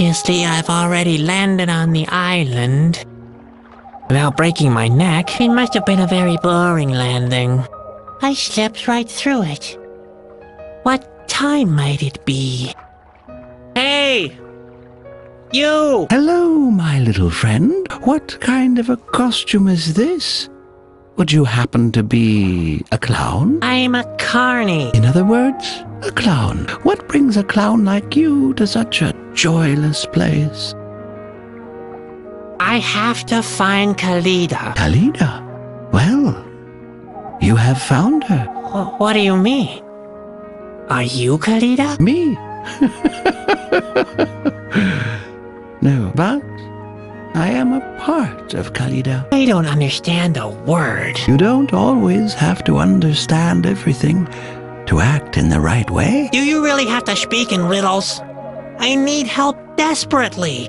Obviously, I've already landed on the island. Without breaking my neck, it must have been a very boring landing. I slept right through it. What time might it be? Hey! You! Hello, my little friend. What kind of a costume is this? Would you happen to be a clown? I'm a carny. In other words, a clown. What brings a clown like you to such a joyless place? I have to find Kalida. Kalida? Well, you have found her. Wh- What do you mean? Are you Kalida? Me? no, but I am a part of Kalida. I don't understand a word. You don't always have to understand everything to act in the right way. Do you really have to speak in riddles? I need help desperately.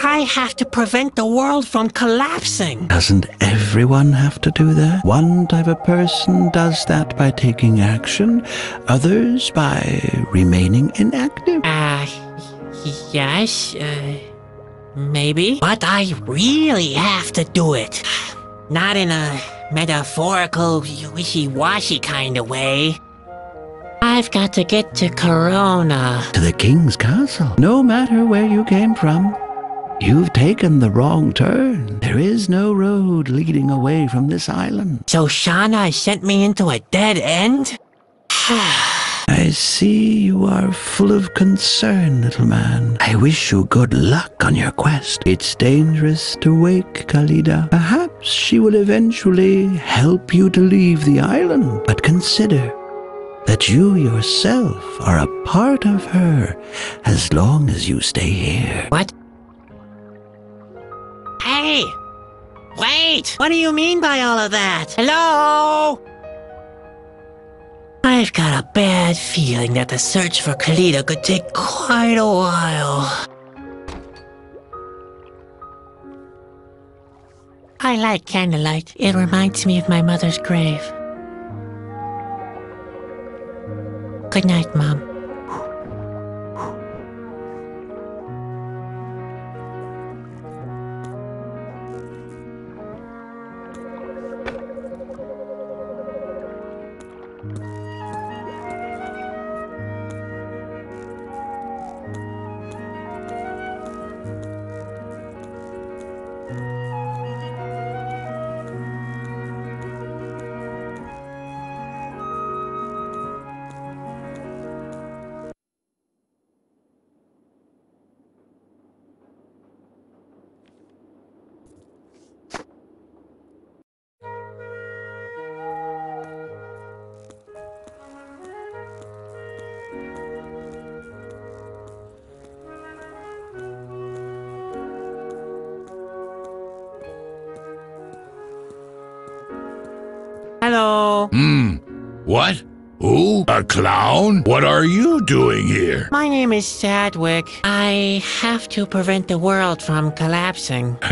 I have to prevent the world from collapsing. Doesn't everyone have to do that? One type of person does that by taking action, others by remaining inactive. Uh, yes, uh, maybe. But I really have to do it. Not in a metaphorical, wishy-washy kind of way. I've got to get to Corona. To the king's castle. No matter where you came from, you've taken the wrong turn. There is no road leading away from this island. So Shauna sent me into a dead end? I see you are full of concern, little man. I wish you good luck on your quest. It's dangerous to wake Kalida. Perhaps she will eventually help you to leave the island. But consider that you yourself are a part of her as long as you stay here. What? Hey! Wait! What do you mean by all of that? Hello? I've got a bad feeling that the search for Kalida could take quite a while. I like candlelight. It reminds me of my mother's grave. Good night, Mom. What? Who? A clown? What are you doing here? My name is Sadwick. I have to prevent the world from collapsing.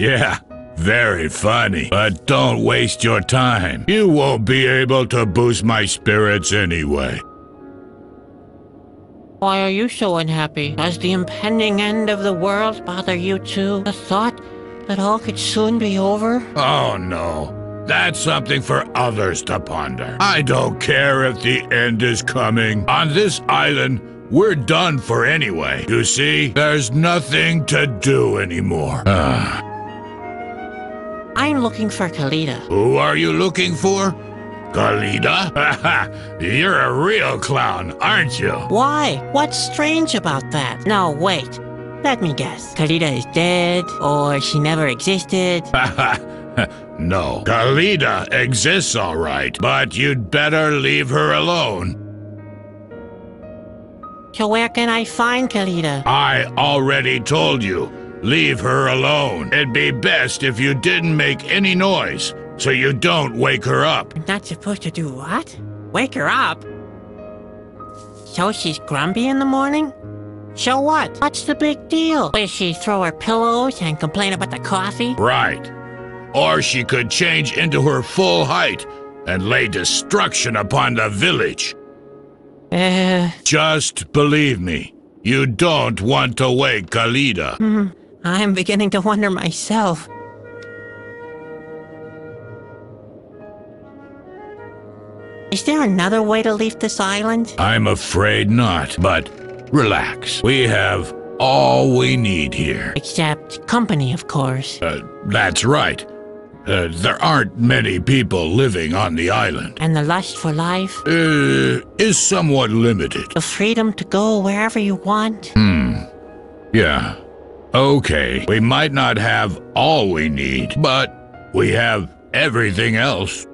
yeah, very funny. But don't waste your time. You won't be able to boost my spirits anyway. Why are you so unhappy? Does the impending end of the world bother you too? The thought that all could soon be over? Oh no. That's something for others to ponder. I don't care if the end is coming. On this island, we're done for anyway. You see, there's nothing to do anymore. I'm looking for Kalida. Who are you looking for? Kalida? You're a real clown, aren't you? Why? What's strange about that? No, wait. Let me guess. Kalida is dead, or she never existed. no. Kalida exists all right, but you'd better leave her alone. So where can I find Kalida? I already told you. Leave her alone. It'd be best if you didn't make any noise, so you don't wake her up. I'm not supposed to do what? Wake her up? So she's grumpy in the morning? So what? What's the big deal? Will she throw her pillows and complain about the coffee? Right. Or she could change into her full height and lay destruction upon the village. Uh, Just believe me, you don't want to wake Kalida. I'm beginning to wonder myself. Is there another way to leave this island? I'm afraid not, but relax. We have all we need here. Except company, of course. Uh, that's right. Uh, there aren't many people living on the island. And the lust for life? Uh, is somewhat limited. The freedom to go wherever you want? Hmm. Yeah. Okay. We might not have all we need, but we have everything else.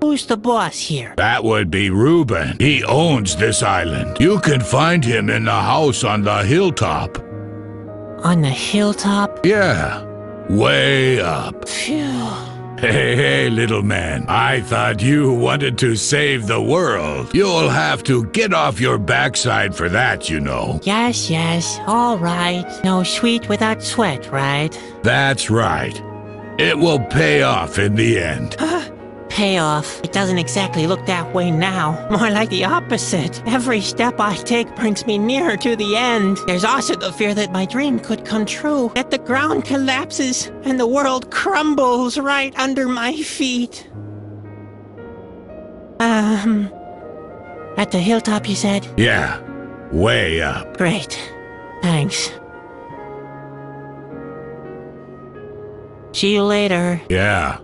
Who's the boss here? That would be Reuben. He owns this island. You can find him in the house on the hilltop. On the hilltop? Yeah. Way up. Phew. Hey, hey, little man. I thought you wanted to save the world. You'll have to get off your backside for that, you know. Yes, yes, all right. No sweet without sweat, right? That's right. It will pay off in the end. Payoff. It doesn't exactly look that way now. More like the opposite. Every step I take brings me nearer to the end. There's also the fear that my dream could come true, that the ground collapses and the world crumbles right under my feet. Um. At the hilltop, you said? Yeah, way up. Great. Thanks. See you later. Yeah,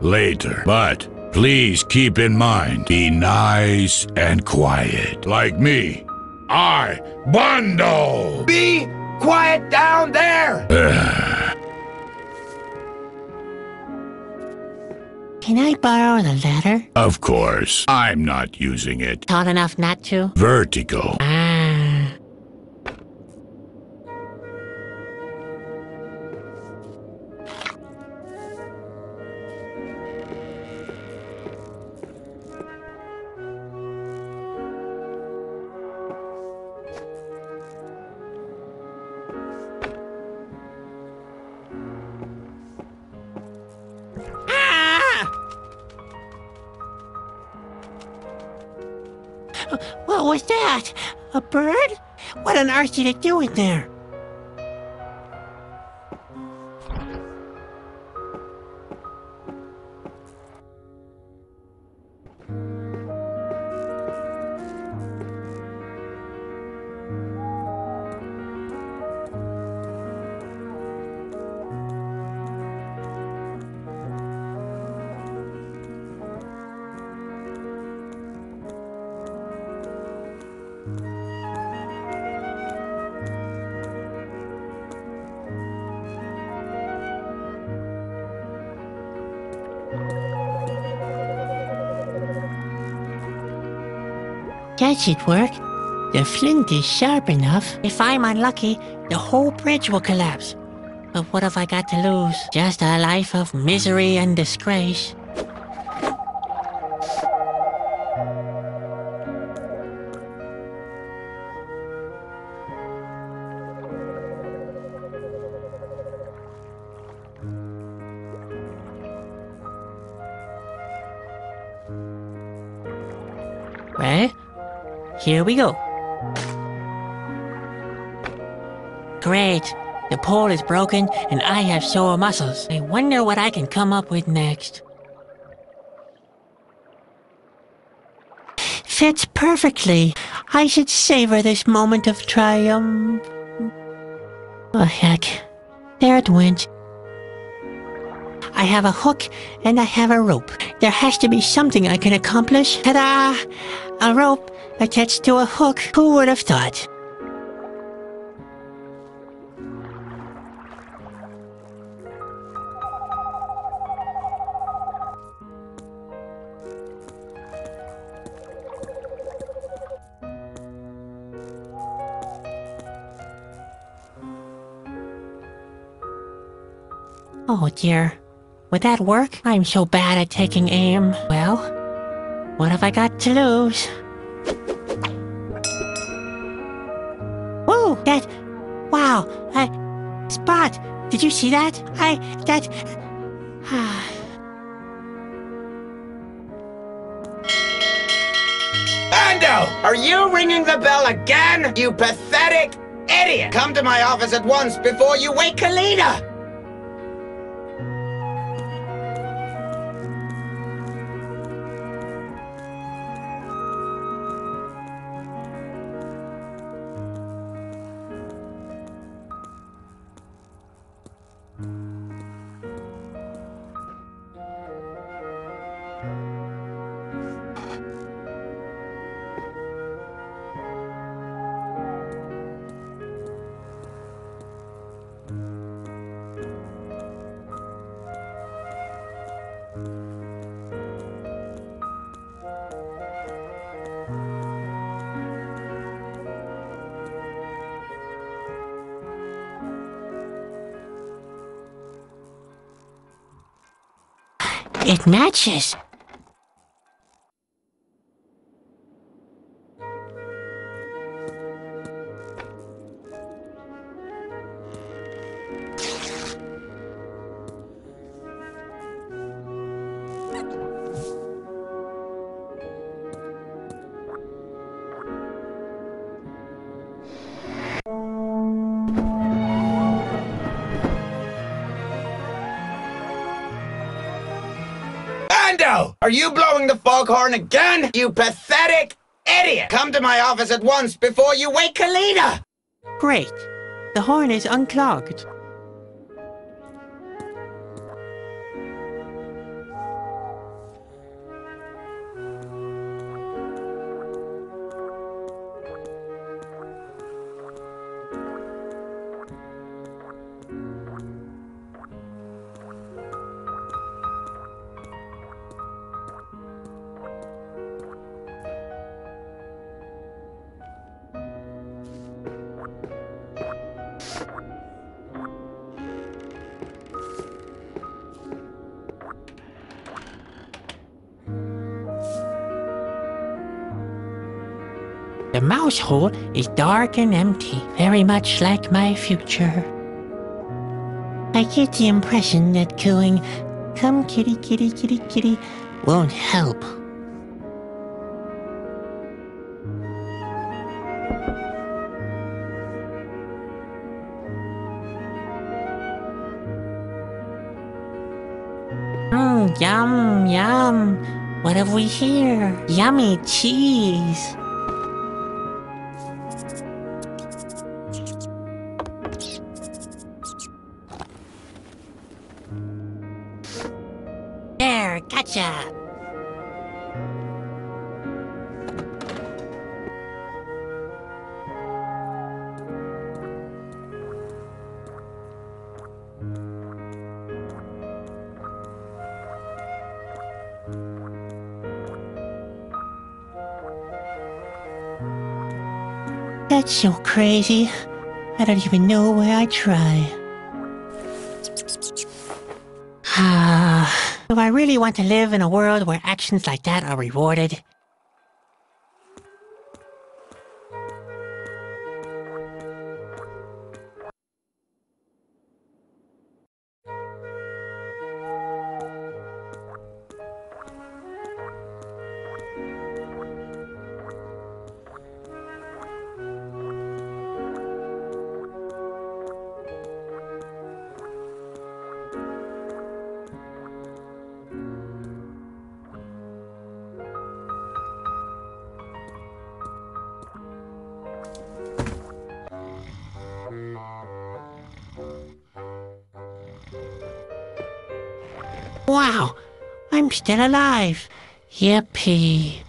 later. But please keep in mind, be nice and quiet. Like me. I, Bondo! Be quiet down there! Can I borrow the ladder? Of course, I'm not using it. Tall enough not to? Vertigo. Ah. What was that? A bird? What on earth did it do in there? That should work. The flint is sharp enough. If I'm unlucky, the whole bridge will collapse. But what have I got to lose? Just a life of misery and disgrace. Here we go. Great. The pole is broken and I have sore muscles. I wonder what I can come up with next. Fits perfectly. I should savor this moment of triumph. Oh, heck. There it went. I have a hook and I have a rope. There has to be something I can accomplish. Ta-da! A rope attached to a hook. Who would have thought? Oh dear. Would that work? I'm so bad at taking aim. Well, what have I got to lose? Whoa, that... Wow, uh, Spot, did you see that? I... that... Ah... Are you ringing the bell again? You pathetic idiot! Come to my office at once before you wake Kalida! It matches. Are you blowing the foghorn again? You pathetic idiot! Come to my office at once before you wake Kalida! Great. The horn is unclogged. The mouse hole is dark and empty, very much like my future. I get the impression that cooing, come kitty kitty kitty kitty, won't help. Mmm, yum, yum. What have we here? Yummy cheese. Crazy. I don't even know where I try. Ah, do I really want to live in a world where actions like that are rewarded? I'm still alive. Yippee.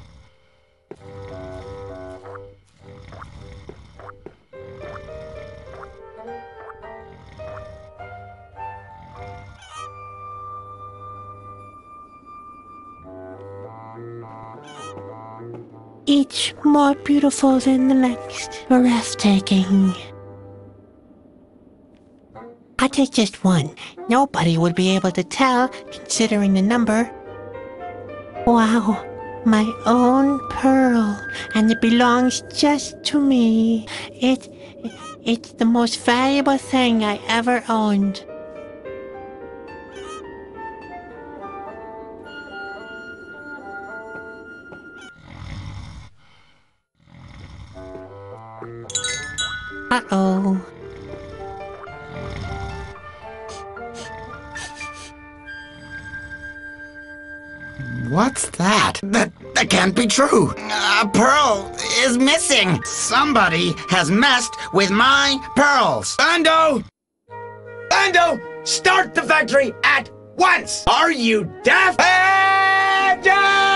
Each more beautiful than the next. Breathtaking. I take just one. Nobody would be able to tell, considering the number. Wow, my own pearl, and it belongs just to me. It, it's the most valuable thing I ever owned. Uh-oh. What's that? That that can't be true. A pearl is missing. Somebody has messed with my pearls. Bando! Bando! Start the factory at once! Are you deaf? Bando!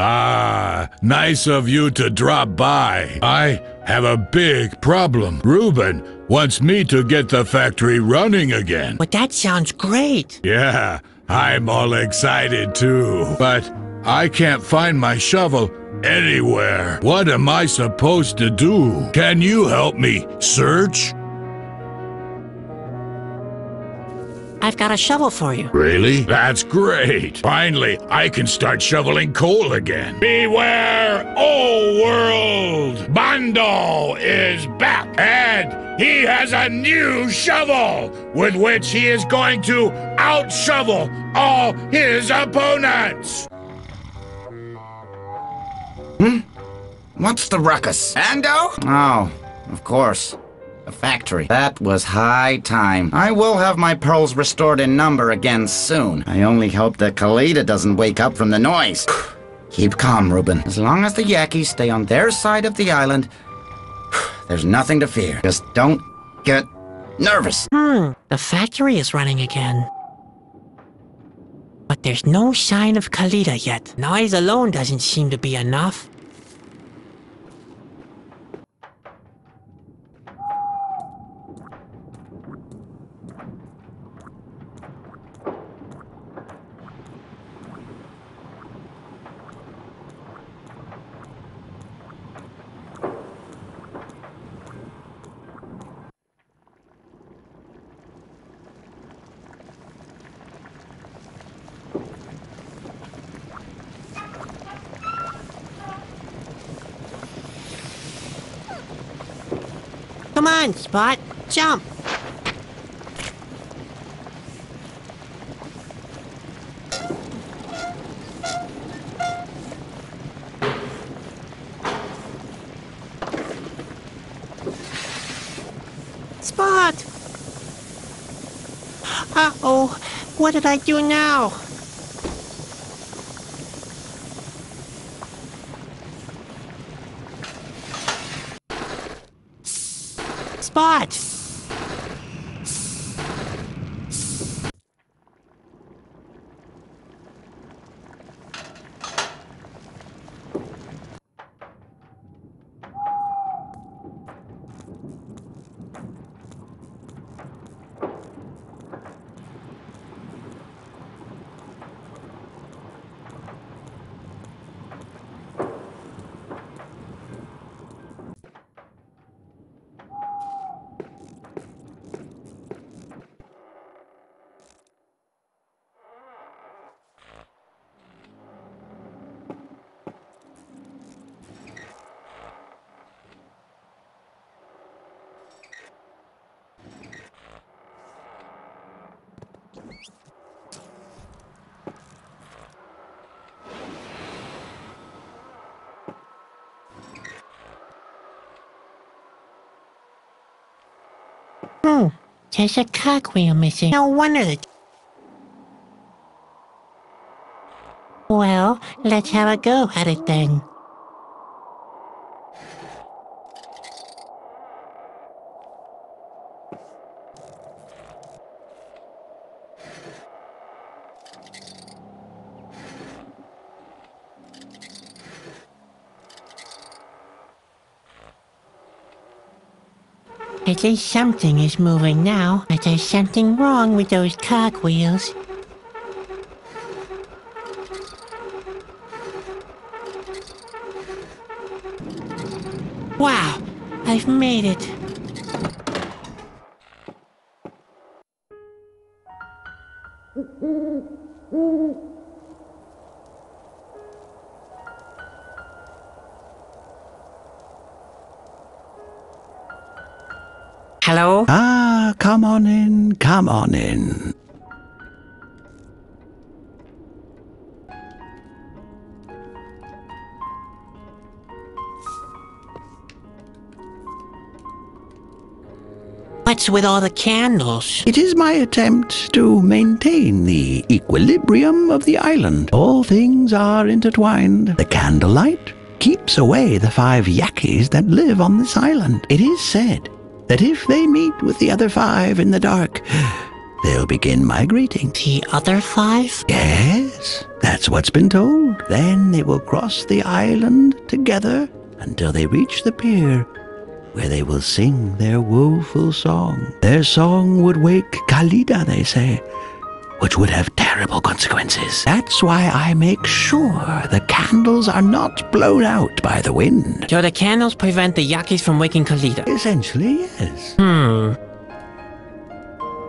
Ah, nice of you to drop by. I have a big problem. Reuben wants me to get the factory running again. But that sounds great. Yeah, I'm all excited too. But I can't find my shovel anywhere. What am I supposed to do? Can you help me search? I've got a shovel for you. Really? That's great. Finally, I can start shoveling coal again. Beware, oh world! Bando is back, and he has a new shovel with which he is going to out shovel all his opponents. Hmm? What's the ruckus? Bando? Oh, of course. The factory. That was high time. I will have my pearls restored in number again soon. I only hope that Kalida doesn't wake up from the noise. Keep calm, Reuben. As long as the Yakis stay on their side of the island, there's nothing to fear. Just don't get nervous. Hmm, the factory is running again. But there's no sign of Kalida yet. Noise alone doesn't seem to be enough. Come on, Spot. Jump. Spot! Uh-oh. What did I do now? Spot! Hmm, there's a cogwheel missing. No wonder the... Well, let's have a go at it then. At least something is moving now, but there's something wrong with those cogwheels. Wow, I've made it. Come on in. What's with all the candles? It is my attempt to maintain the equilibrium of the island. All things are intertwined. The candlelight keeps away the five yakis that live on this island. It is said that if they meet with the other five in the dark, they'll begin migrating. The other five? Yes, that's what's been told. Then they will cross the island together until they reach the pier, where they will sing their woeful song. Their song would wake Kalida, they say, which would have terrible consequences. That's why I make sure the candles are not blown out by the wind. So the candles prevent the Yakis from waking Kalida. Essentially, yes. Hmm.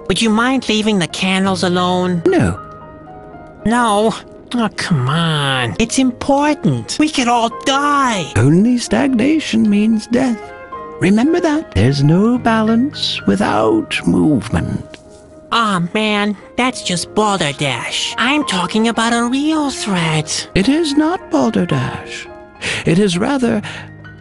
Would you mind leaving the candles alone? No, No. Oh, come on. It's important. We could all die. only stagnation means death. Remember that. There's no balance without movement. Aw, oh, man. That's just balderdash. I'm talking about a real threat. It is not balderdash. It is rather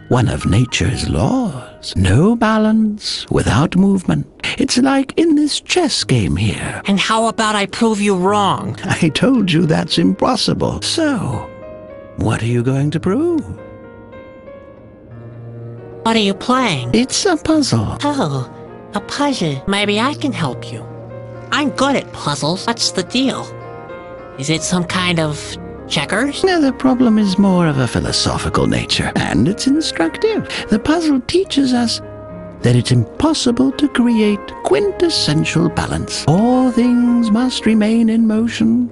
one of nature's laws. No balance without movement. It's like in this chess game here. And how about I prove you wrong? I told you that's impossible. So, what are you going to prove? What are you playing? It's a puzzle. Oh, a puzzle. Maybe I can help you. I'm good at puzzles. What's the deal? Is it some kind of checkers? Now, the problem is more of a philosophical nature, and it's instructive. The puzzle teaches us that it's impossible to create quintessential balance. All things must remain in motion.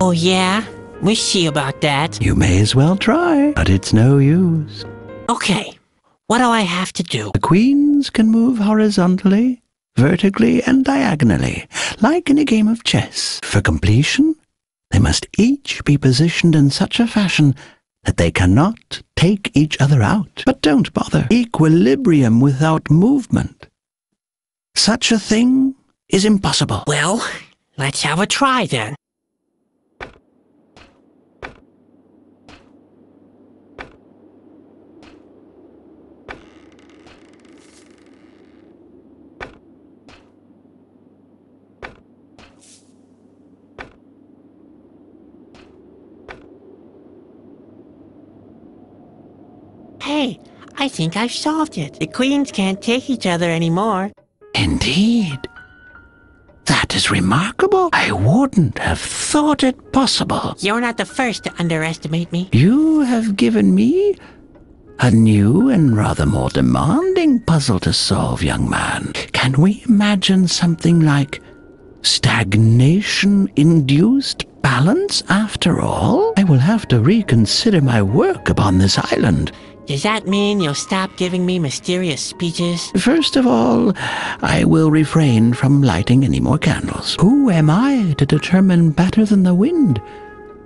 Oh, yeah? We see about that. You may as well try, but it's no use. Okay. What do I have to do? The queens can move horizontally, vertically, and diagonally, like in a game of chess. For completion, they must each be positioned in such a fashion that they cannot take each other out. But don't bother. Equilibrium without movement. Such a thing is impossible. Well, let's have a try then. Hey, I think I've solved it. The queens can't take each other anymore. Indeed. That is remarkable. I wouldn't have thought it possible. You're not the first to underestimate me. You have given me a new and rather more demanding puzzle to solve, young man. Can we imagine something like stagnation induced balance after all? I will have to reconsider my work upon this island. Does that mean you'll stop giving me mysterious speeches? First of all, I will refrain from lighting any more candles. Who am I to determine better than the wind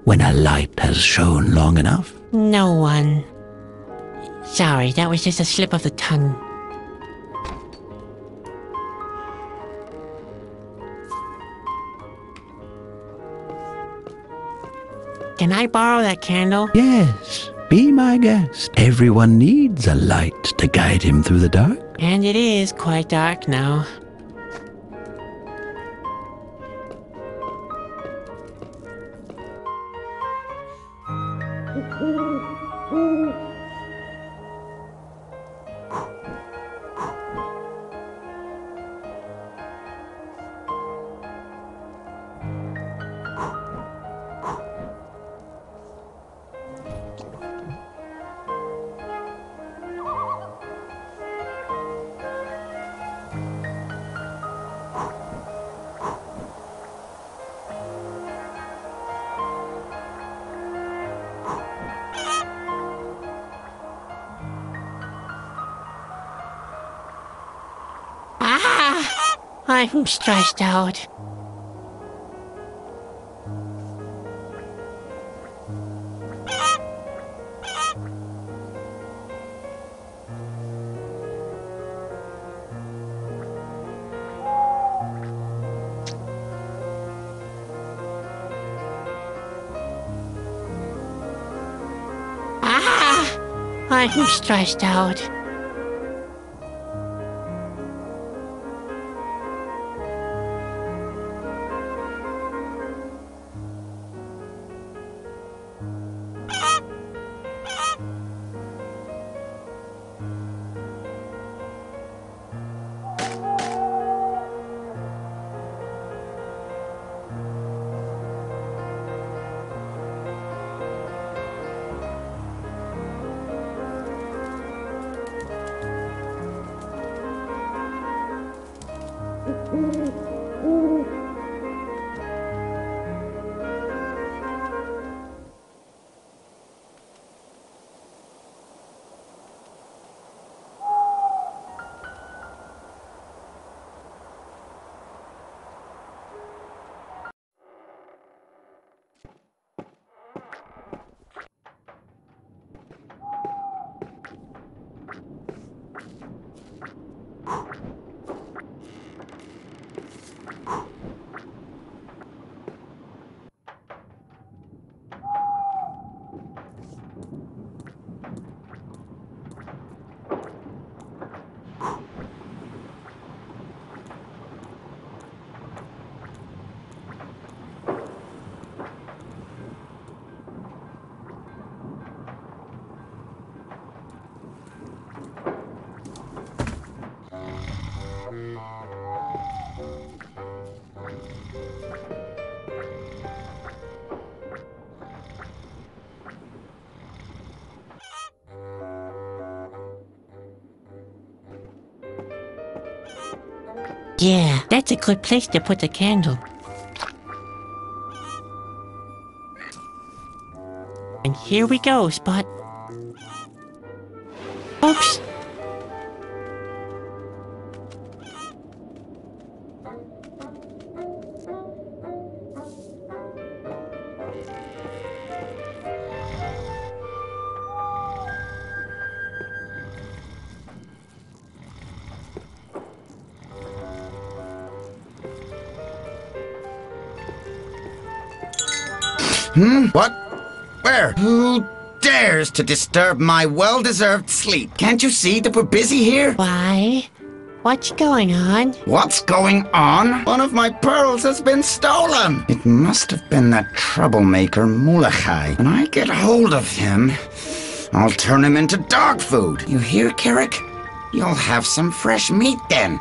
when a light has shone long enough? No one. Sorry, that was just a slip of the tongue. Can I borrow that candle? Yes, be my guest. Everyone needs a light to guide him through the dark. And it is quite dark now. I'm stressed out. I'm stressed out. Yeah, that's a good place to put the candle. And here we go, Spot. Hmm? What? Where? Who dares to disturb my well-deserved sleep? Can't you see that we're busy here? Why? What's going on? What's going on? One of my pearls has been stolen! It must have been that troublemaker Mulachai. When I get hold of him, I'll turn him into dog food. You hear, Carrick? You'll have some fresh meat then.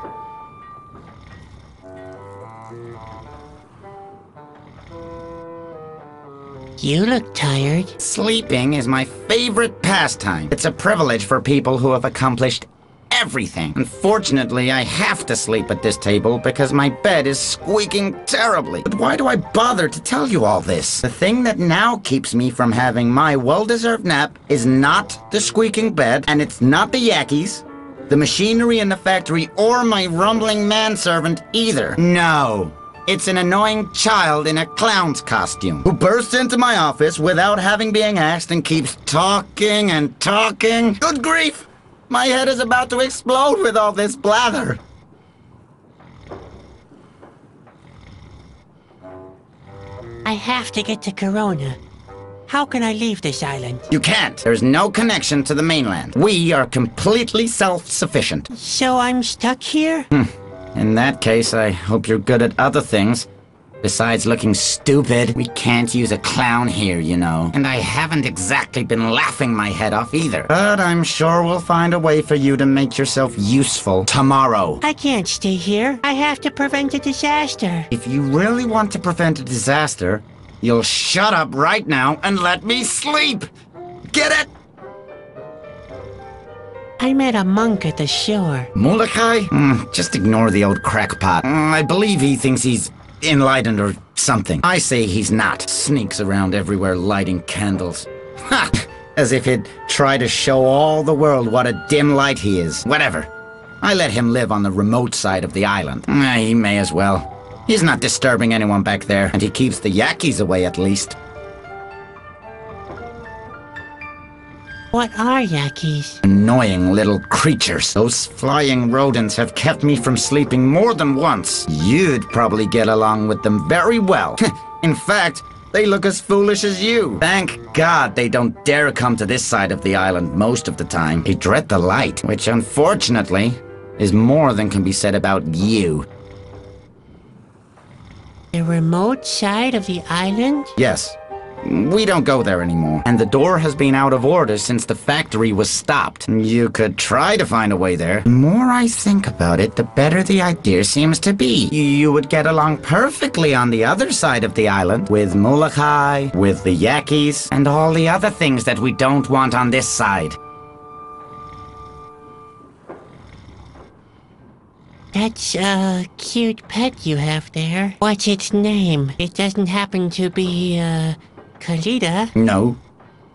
You look tired. Sleeping is my favorite pastime. It's a privilege for people who have accomplished everything. Unfortunately, I have to sleep at this table because my bed is squeaking terribly. But why do I bother to tell you all this? The thing that now keeps me from having my well-deserved nap is not the squeaking bed, and it's not the yakkies, the machinery in the factory, or my rumbling manservant either. No. It's an annoying child in a clown's costume who bursts into my office without having been asked and keeps talking and talking. Good grief! My head is about to explode with all this blather. I have to get to Corona. How can I leave this island? You can't. There's no connection to the mainland. We are completely self-sufficient. So I'm stuck here? Hmm. In that case, I hope you're good at other things. Besides looking stupid, we can't use a clown here, you know. And I haven't exactly been laughing my head off either. But I'm sure we'll find a way for you to make yourself useful tomorrow. I can't stay here. I have to prevent a disaster. If you really want to prevent a disaster, you'll shut up right now and let me sleep! Get it? I met a monk at the shore. Molokai? Mm, just ignore the old crackpot. Mm, I believe he thinks he's enlightened or something. I say he's not. Sneaks around everywhere lighting candles. Ha! As if he'd try to show all the world what a dim light he is. Whatever. I let him live on the remote side of the island. Eh, he may as well. He's not disturbing anyone back there, and he keeps the Yakis away at least. What are yakis? Annoying little creatures. Those flying rodents have kept me from sleeping more than once. You'd probably get along with them very well. In fact, They look as foolish as you. Thank God they don't dare come to this side of the island most of the time. They dread the light, which unfortunately is more than can be said about you. The remote side of the island? Yes. We don't go there anymore. And the door has been out of order since the factory was stopped. You could try to find a way there. The more I think about it, the better the idea seems to be. You would get along perfectly on the other side of the island, with Molokai, with the Yakis, and all the other things that we don't want on this side. That's a cute pet you have there. What's its name? It doesn't happen to be, uh, Kalida. No.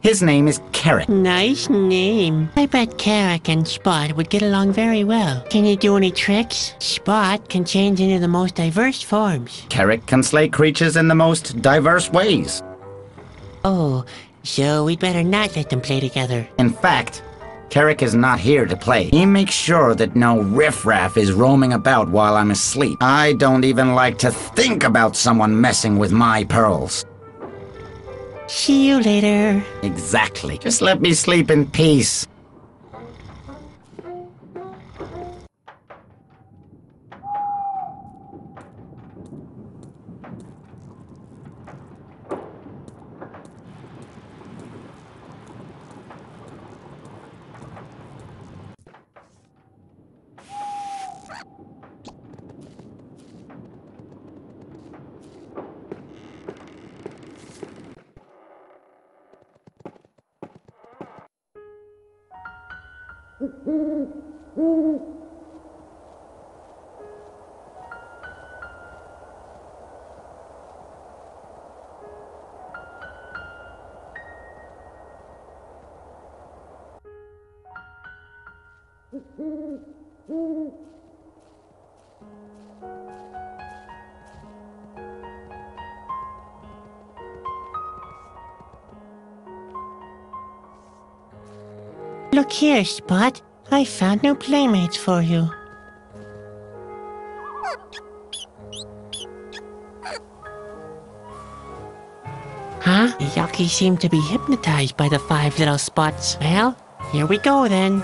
His name is Carrot. Nice name. I bet Carrick and Spot would get along very well. Can you do any tricks? Spot can change into the most diverse forms. Carrot can slay creatures in the most diverse ways. Oh, so we'd better not let them play together. In fact, Carrick is not here to play. He makes sure that no riffraff is roaming about while I'm asleep. I don't even like to think about someone messing with my pearls. See you later. Exactly. Just let me sleep in peace. Mm-hmm. Look here, Spot. I found new playmates for you. Huh? The Yaki seem to be hypnotized by the five little spots. Well, here we go then.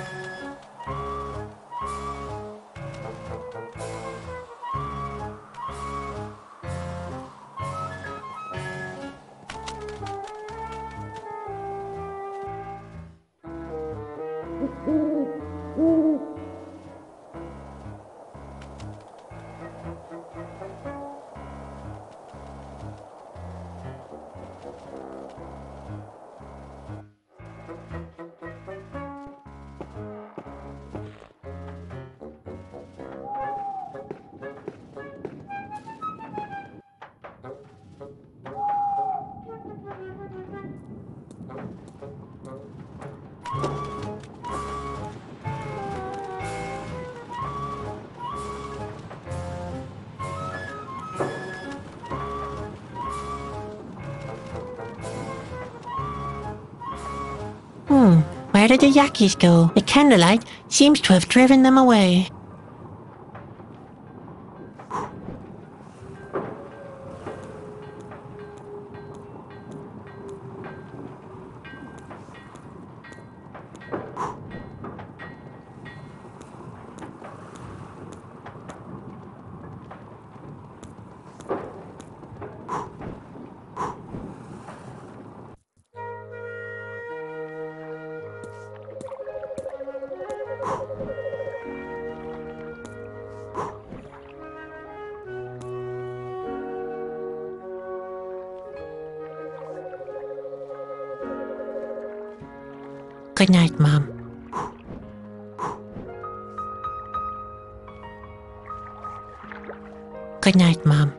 Hmm, where did the Yakis go? The candlelight seems to have driven them away. Good night, Mom. Good night, Mom.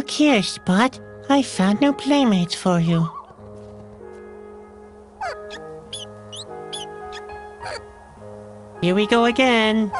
Look here, Spot. I found new playmates for you. Here we go again.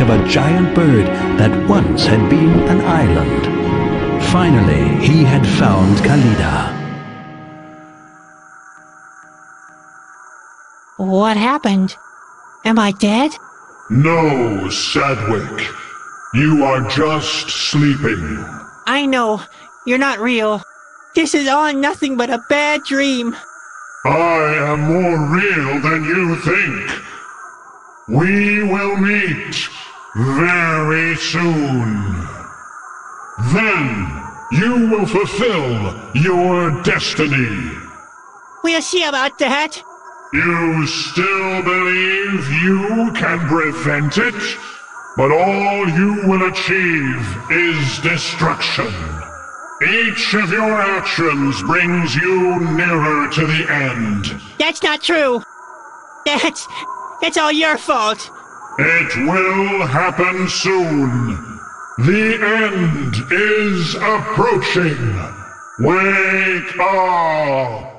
Back of a giant bird that once had been an island. Finally, he had found Kalida. What happened? Am I dead? No, Sadwick. You are just sleeping. I know. You're not real. This is all nothing but a bad dream. I am more real than you think. We will meet very soon. Then you will fulfill your destiny. We'll see about that. You still believe you can prevent it? But all you will achieve is destruction. Each of your actions brings you nearer to the end. That's not true. That's that's all your fault. It will happen soon. The end is approaching. Wake up!